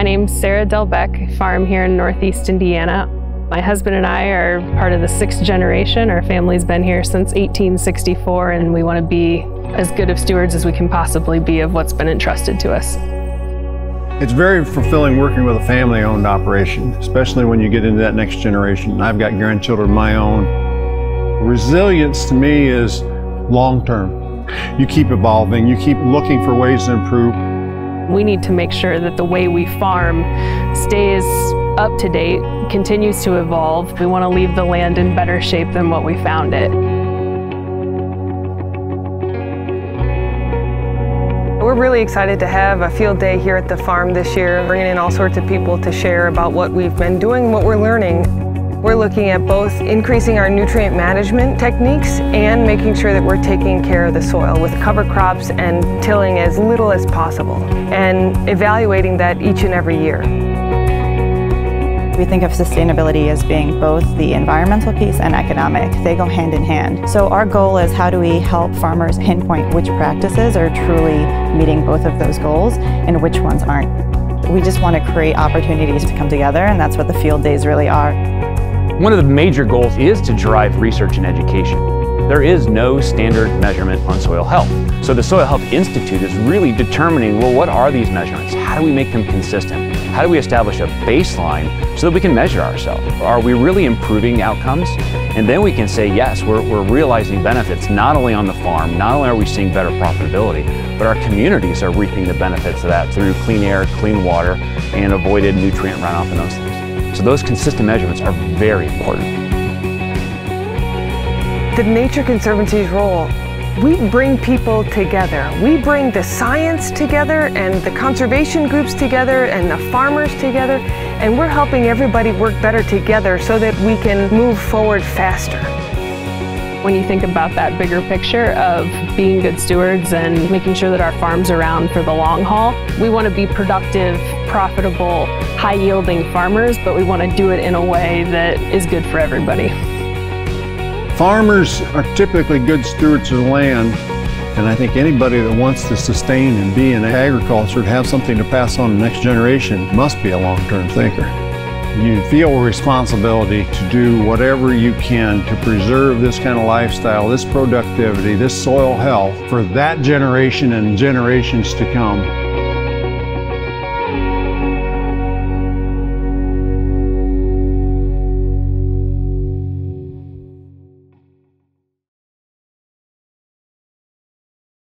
My name's Sarah Delbecq, farm here in Northeast Indiana. My husband and I are part of the sixth generation. Our family's been here since 1864, and we want to be as good of stewards as we can possibly be of what's been entrusted to us. It's very fulfilling working with a family owned operation, especially when you get into that next generation. I've got grandchildren of my own. Resilience to me is long term. You keep evolving, you keep looking for ways to improve. We need to make sure that the way we farm stays up to date, continues to evolve. We want to leave the land in better shape than what we found it. We're really excited to have a field day here at the farm this year, bringing in all sorts of people to share about what we've been doing, what we're learning. We're looking at both increasing our nutrient management techniques and making sure that we're taking care of the soil with cover crops and tilling as little as possible and evaluating that each and every year. We think of sustainability as being both the environmental piece and economic. They go hand in hand. So our goal is how do we help farmers pinpoint which practices are truly meeting both of those goals and which ones aren't. We just want to create opportunities to come together and that's what the field days really are. One of the major goals is to drive research and education. There is no standard measurement on soil health. So the Soil Health Institute is really determining, well, what are these measurements? How do we make them consistent? How do we establish a baseline so that we can measure ourselves? Are we really improving outcomes? And then we can say, yes, we're, we're realizing benefits not only on the farm, not only are we seeing better profitability, but our communities are reaping the benefits of that through clean air, clean water, and avoided nutrient runoff and those things. So those consistent measurements are very important. The Nature Conservancy's role we bring people together. We bring the science together and the conservation groups together and the farmers together and we're helping everybody work better together so that we can move forward faster. When you think about that bigger picture of being good stewards and making sure that our farm's around for the long haul, we want to be productive, profitable, high yielding farmers, but we want to do it in a way that is good for everybody. Farmers are typically good stewards of land, and I think anybody that wants to sustain and be in agriculture, to have something to pass on to the next generation, must be a long-term thinker. You feel a responsibility to do whatever you can to preserve this kind of lifestyle, this productivity, this soil health for that generation and generations to come.